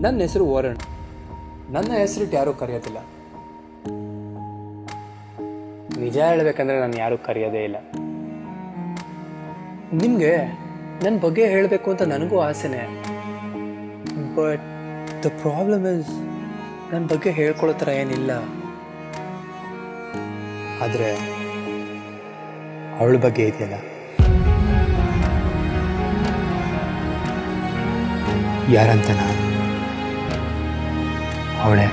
ನನ್ನ ಹೆಸರು ವರುಣ್. ನನ್ನ ಹೆಸರಿಟ್ಟು ಯಾರೂ ಕರೆಯೋದಿಲ್ಲ. ನಿಜ ಹೇಳ್ಬೇಕಂದ್ರೆ ನಾನು ಯಾರೂ ಕರೆಯೋದೇ ಇಲ್ಲ. ನಿಮಗೆ ನನ್ನ ಬಗ್ಗೆ ಹೇಳಬೇಕು ಅಂತ ನನಗೂ ಆಸೆನೇ. ಬಟ್ ದ ಪ್ರಾಬ್ಲಮ್ ಇಸ್ ನನ್ನ ಬಗ್ಗೆ ಹೇಳ್ಕೊಳ್ಳೋ ಥರ ಏನಿಲ್ಲ. ಆದರೆ ಅವಳ ಬಗ್ಗೆ ಇದೆಯಲ್ಲ. ಯಾರಂತನ ಅವಳೇ